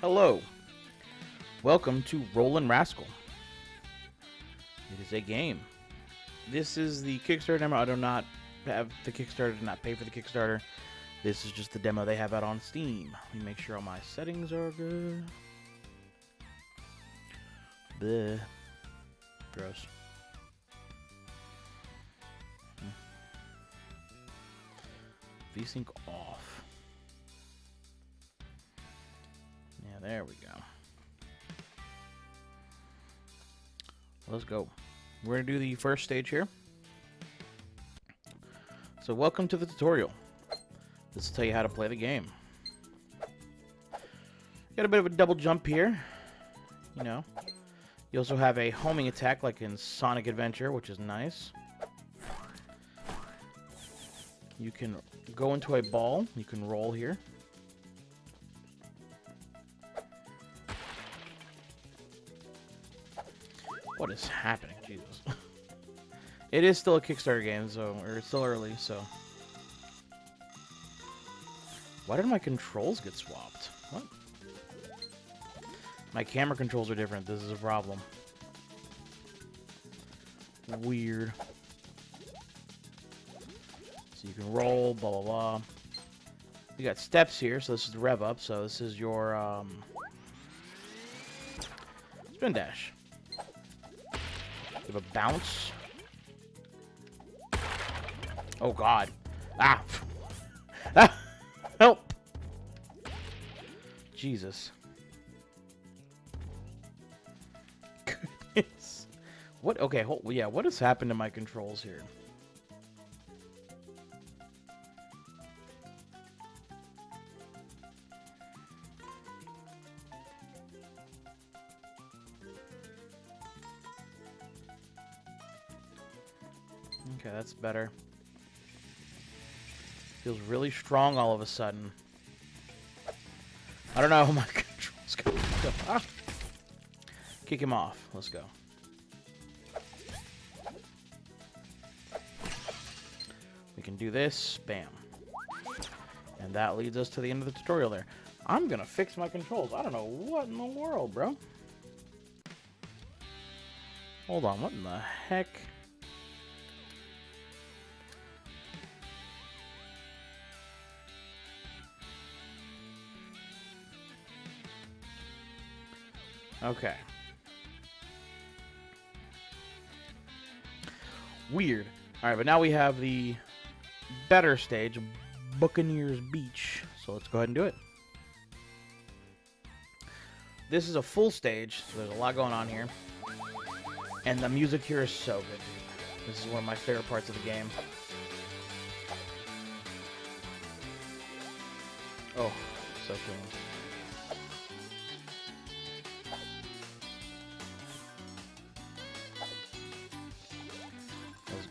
Hello. Welcome to Rollin' Rascal. It is a game. This is the Kickstarter demo. I do not have the Kickstarter, did not pay for the Kickstarter. This is just the demo they have out on Steam. Let me make sure all my settings are good. Bleh. Gross. Hmm. VSync off. Yeah, there we go. Let's go. We're going to do the first stage here. So welcome to the tutorial. This will tell you how to play the game. Got a bit of a double jump here. You know. You also have a homing attack like in Sonic Adventure, which is nice. You can go into a ball. You can roll here. What is happening? Jesus. it is still a Kickstarter game, so or it's still early, so. Why did my controls get swapped? What? My camera controls are different. This is a problem. Weird. So you can roll, blah, blah, blah. You got steps here, so this is rev up. So this is your um, spin dash. Have a bounce. Oh, God. Ah! ah! Help! Jesus. Goodness. What? Okay, hold, yeah, what has happened to my controls here? Better. Feels really strong all of a sudden. I don't know how my controls go. Ah. Kick him off. Let's go. We can do this. Bam. And that leads us to the end of the tutorial there. I'm gonna fix my controls. I don't know what in the world, bro. Hold on, what in the heck? Okay. Weird. Alright, but now we have the better stage, Buccaneers Beach. So let's go ahead and do it. This is a full stage, so there's a lot going on here. And the music here is so good. This is one of my favorite parts of the game. Oh, so cool.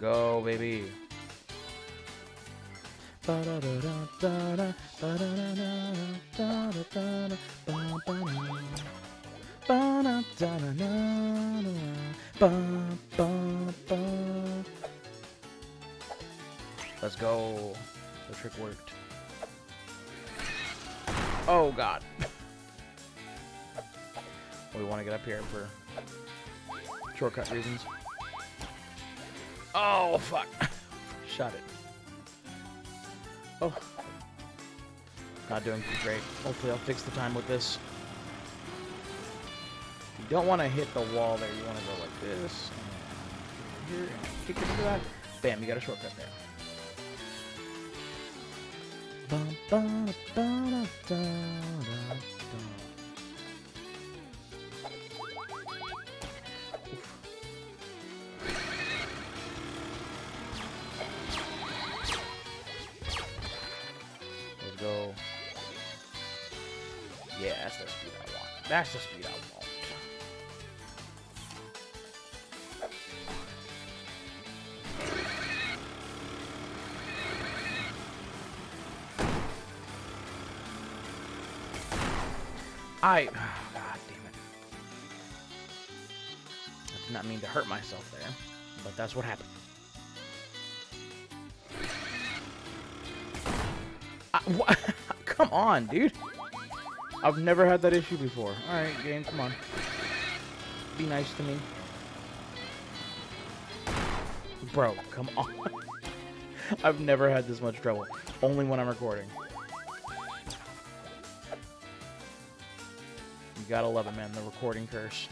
Go, baby. Let's go. The trick worked. Oh, God. we want to get up here for shortcut reasons. Oh, fuck. Shot it. Oh. Not doing great. Hopefully I'll fix the time with this. You don't want to hit the wall there. You want to go like this. Here, and kick into that. Bam, you got a shortcut there. Bum, ba, ba, da, da, da, That's the speed I want. I. Oh, God damn it. I did not mean to hurt myself there, but that's what happened. I? Come on, dude. I've never had that issue before. Alright, game, come on. Be nice to me. Bro, come on. I've never had this much trouble. Only when I'm recording. You gotta love it, man. The recording curse.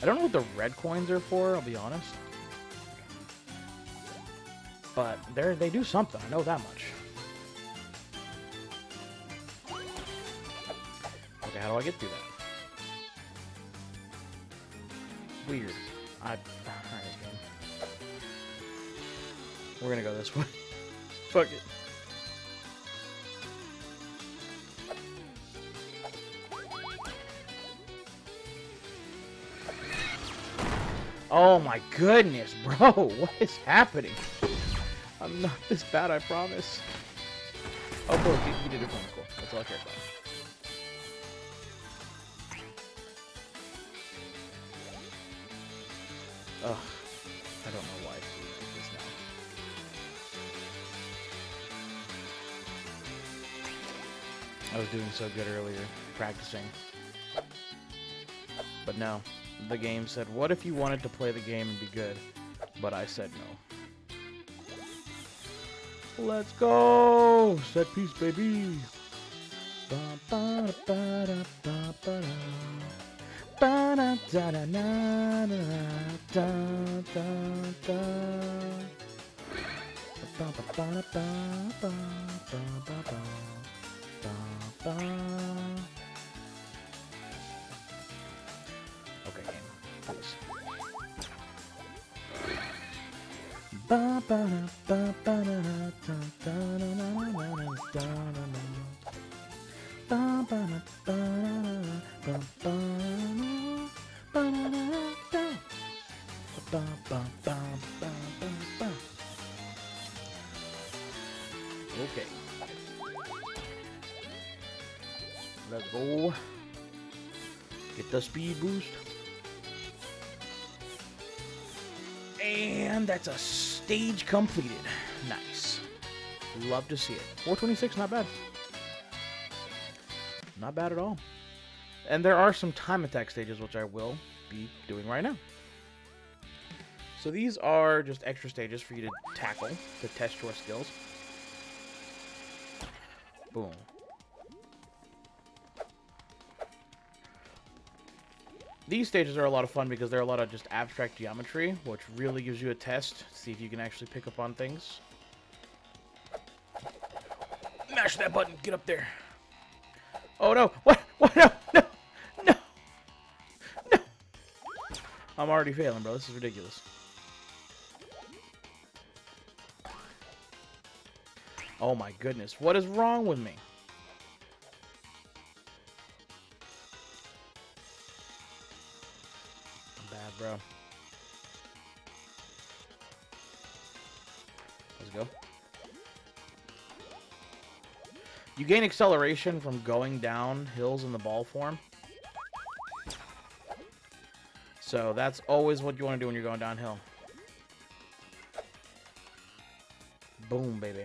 I don't know what the red coins are for, I'll be honest. But they they do something, I know that much. Okay, how do I get through that? Weird. I... We're gonna go this way. Fuck it. Oh my goodness, bro! What is happening? I'm not this bad, I promise. Oh, cool, you, you did for me, cool. That's all I care about. Ugh. I don't know why doing like this now. I was doing so good earlier, practicing. But no, the game said, what if you wanted to play the game and be good? But I said no. Let's go! Set piece, baby! Okay. Let's go. Get the speed boost. And that's a stage completed. Nice. Love to see it. 426, not bad. Not bad at all. And there are some time attack stages, which I will be doing right now. So these are just extra stages for you to tackle to test your skills. Boom. These stages are a lot of fun because they're a lot of just abstract geometry, which really gives you a test to see if you can actually pick up on things. Mash that button, get up there. Oh no, what? What? No, no, no, no. I'm already failing, bro. This is ridiculous. Oh my goodness, what is wrong with me? Bad, bro. Let's go. You gain acceleration from going down hills in the ball form. So that's always what you want to do when you're going downhill. Boom, baby.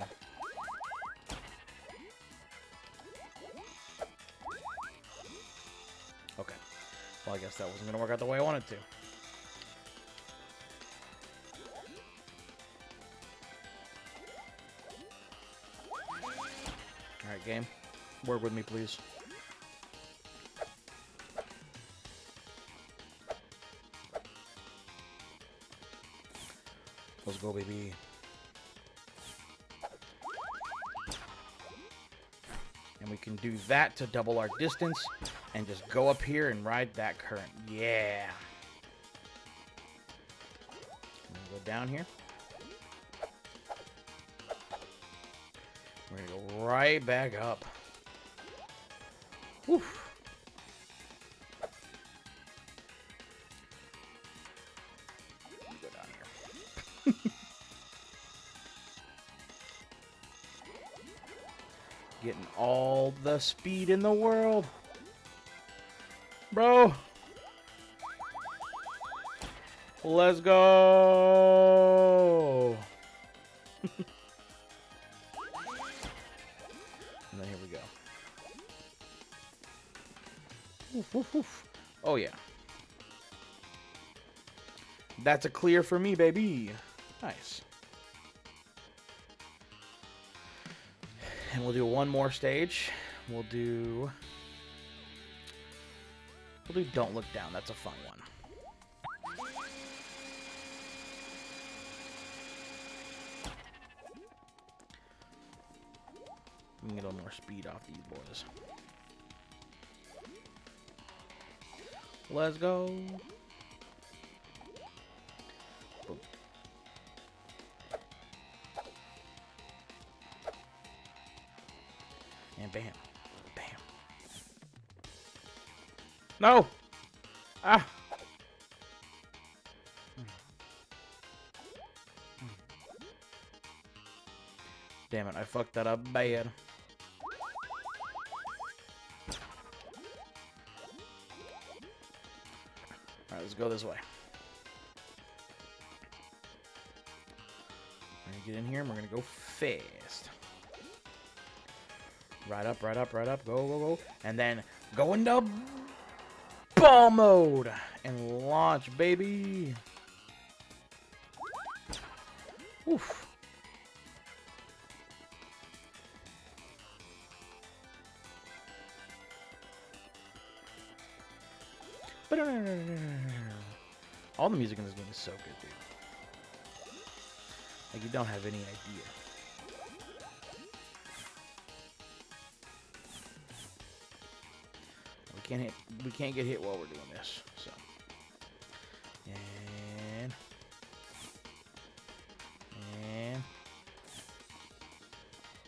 Okay. Well, I guess that wasn't going to work out the way I wanted to. Game. Work with me, please. Let's go, baby. And we can do that to double our distance and just go up here and ride that current. Yeah. go down here. Right back up. Here. Getting all the speed in the world. Bro. Let's go. Oof, oof, oof. Oh, yeah. That's a clear for me, baby. Nice. And we'll do one more stage. We'll do... We'll do Don't Look Down. That's a fun one. We can get a little more speed off these boys. Let's go. And bam. Bam. No! Ah! Damn it, I fucked that up bad. Go this way. We're gonna get in here and we're gonna go fast. Right up, right up, right up, go, go, go. And then go into ball mode and launch, baby. Oof. All the music in this game is so good, dude. Like, you don't have any idea. We can't hit. We can't get hit while we're doing this. So, and and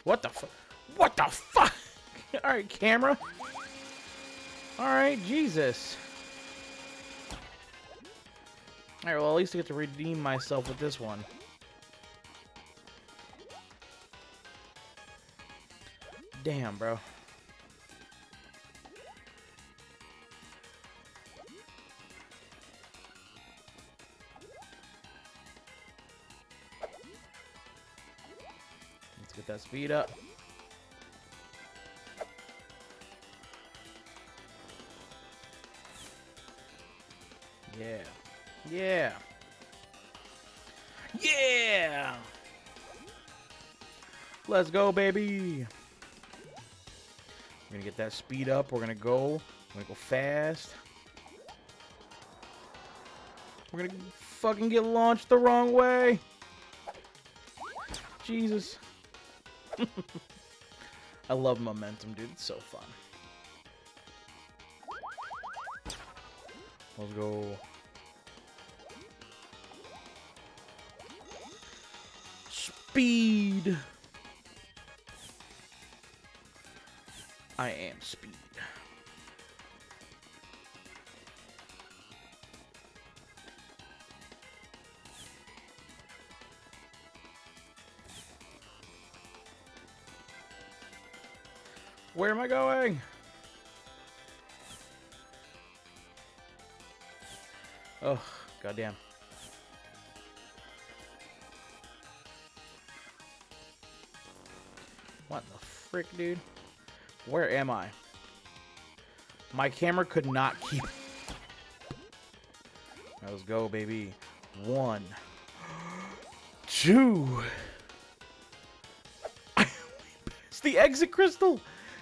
what the fuck? What the fuck? All right, camera. All right, Jesus. Alright, well, at least I get to redeem myself with this one. Damn, bro. Let's get that speed up. Yeah. Yeah. Yeah! Let's go, baby! We're gonna get that speed up. We're gonna go. We're gonna go fast. We're gonna fucking get launched the wrong way. Jesus. I love momentum, dude. It's so fun. Let's go. Speed. I am speed. Where am I going? Oh, goddamn. What the frick, dude? Where am I? My camera could not keep... Let's go, baby. One. Two. it's the exit crystal!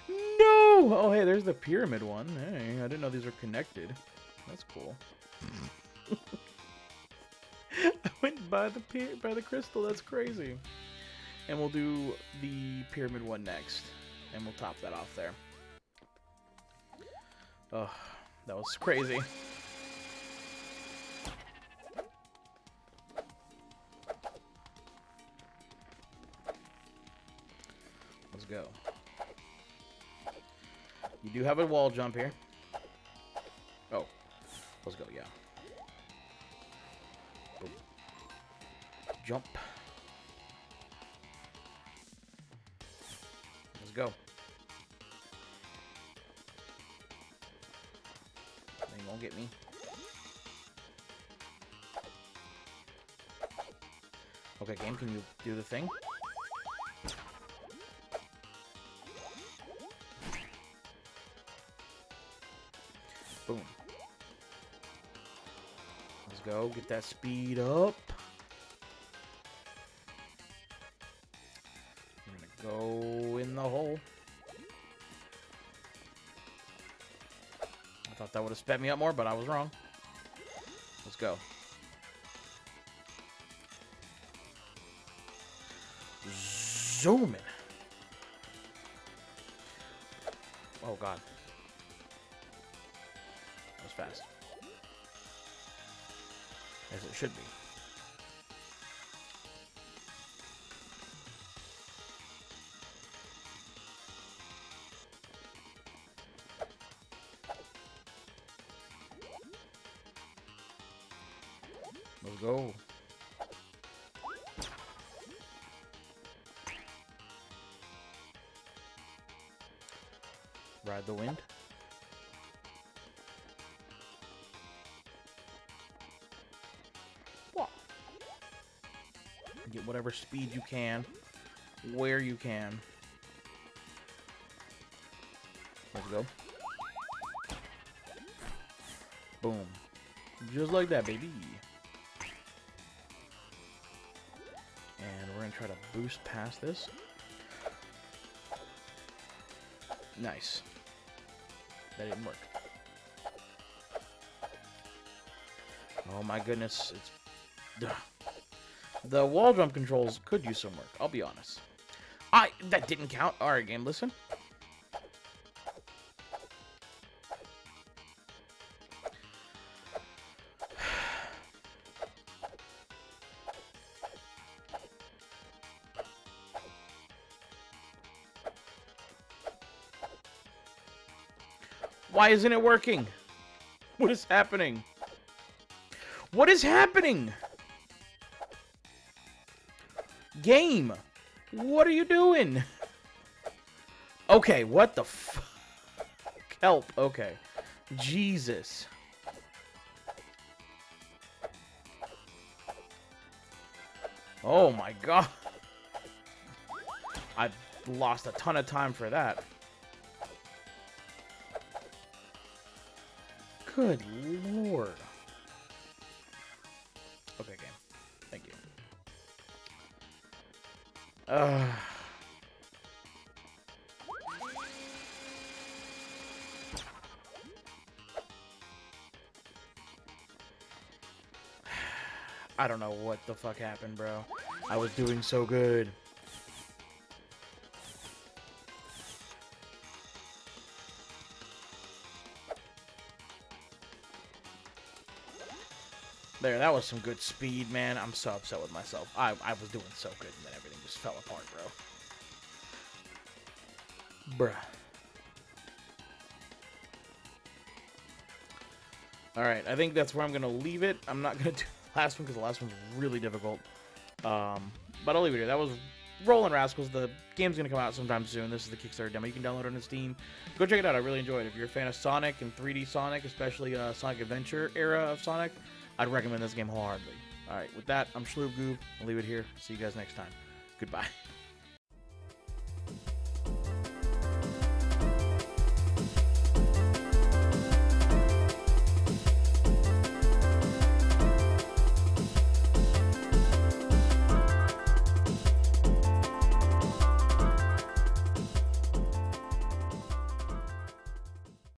No! Oh, hey, there's the pyramid one. Hey, I didn't know these were connected. That's cool. I went by the by the crystal. That's crazy. And we'll do the pyramid one next, and we'll top that off there. Oh, that was crazy. Let's go. You do have a wall jump here. Oh, let's go, yeah. Jump. go. They won't get me. Okay, game, can you do the thing? Boom. Let's go, get that speed up. That would have sped me up more, but I was wrong. Let's go. Zooming. Oh god. That was fast. As it should be. Go. Ride the wind. What? Get whatever speed you can, where you can. Let's go. Boom. Just like that, baby. Try to boost past this. Nice. That didn't work. Oh my goodness, it's... Ugh. The wall jump controls could use some work, I'll be honest. I... That didn't count. Alright, game, listen. Why isn't it working? What is happening? What is happening? Game, what are you doing? Okay, what the f... Help, okay. Jesus. Oh my god. I lost a ton of time for that. Good lord. Okay, game. Thank you. Uh. I don't know what the fuck happened, bro. I was doing so good. There, that was some good speed, man. I'm so upset with myself. I, I was doing so good, and then everything just fell apart, bro. Bruh. Alright, I think that's where I'm going to leave it. I'm not going to do the last one because the last one's really difficult. Um, but I'll leave it here. That was Rollin' Rascals. The game's going to come out sometime soon. This is the Kickstarter demo. You can download it on Steam. Go check it out. I really enjoyed it. If you're a fan of Sonic and 3D Sonic, especially uh, Sonic Adventure era of Sonic, I'd recommend this game wholeheartedly. Alright, with that, I'm Shloob Goob. I'll leave it here. See you guys next time. Goodbye.